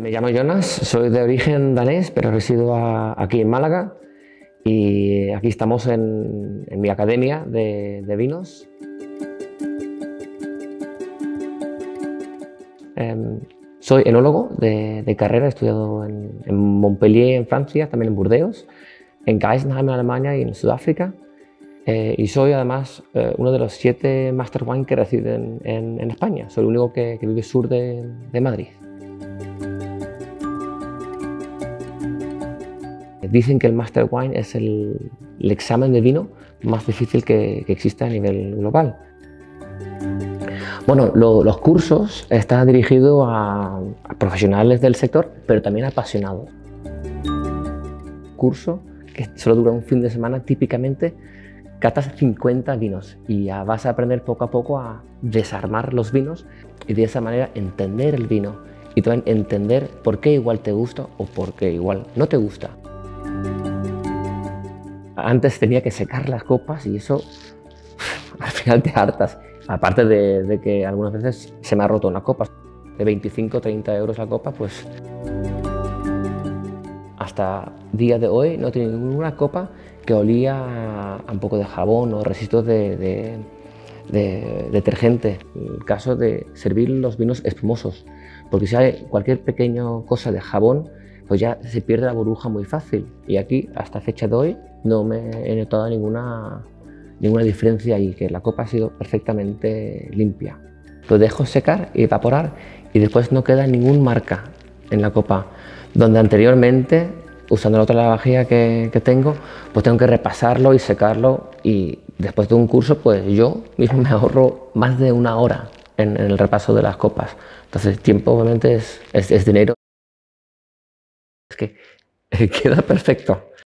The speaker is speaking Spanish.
Me llamo Jonas, soy de origen danés, pero resido aquí en Málaga y aquí estamos en, mi academia de, vinos. Em, soy enólogo de, carrera, he estudiado en, Montpellier, en Francia, también en Burdeos, en Geisenheim, en Alemania y en Sudáfrica. Eh, y soy además eh, uno de los siete Master Wine que residen en, España. Soy el único que, vive sur de Madrid. Dicen que el Master Wine es el, examen de vino más difícil que, existe a nivel global. Bueno, los cursos están dirigidos a, profesionales del sector, pero también apasionados. Curso que solo dura un fin de semana, típicamente catas 50 vinos y ya vas a aprender poco a poco a desarmar los vinos y de esa manera entender el vino y también entender por qué igual te gusta o por qué igual no te gusta. Antes tenía que secar las copas y eso al final te hartas. Aparte de, que algunas veces se me ha roto una copa. De 25 30 euros la copa, pues hasta día de hoy no tiene ninguna copa que olía a un poco de jabón o residuos de, detergente. El caso de servir los vinos espumosos, porque si hay cualquier pequeña cosa de jabón, pues ya se pierde la burbuja muy fácil. Y aquí, hasta fecha de hoy, no me he notado ninguna, ninguna diferencia y que la copa ha sido perfectamente limpia. Lo dejo secar y evaporar y después no queda ningún marca en la copa, donde anteriormente, usando la otra lavajilla que, tengo, pues tengo que repasarlo y secarlo y después de un curso, pues yo mismo me ahorro más de una hora en, el repaso de las copas. Entonces, tiempo obviamente es, es dinero. Queda perfecto.